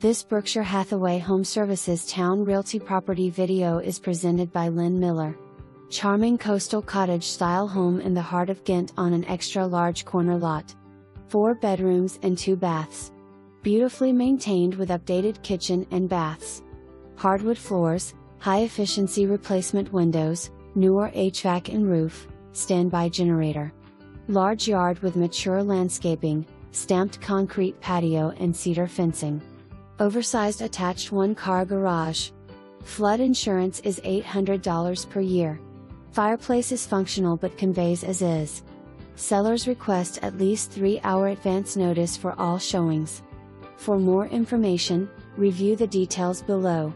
This Berkshire Hathaway Home Services Towne Realty property video is presented by Lin Miller. Charming coastal cottage style home in the heart of Ghent on an extra large corner lot. Four bedrooms and two baths. Beautifully maintained with updated kitchen and baths. Hardwood floors, high efficiency replacement windows, newer HVAC and roof, standby generator. Large yard with mature landscaping, stamped concrete patio and cedar fencing. Oversized attached one car garage. Flood insurance is $800 per year. Fireplace is functional but conveys as is. Sellers request at least 3 hour advance notice for all showings. For more information, review the details below.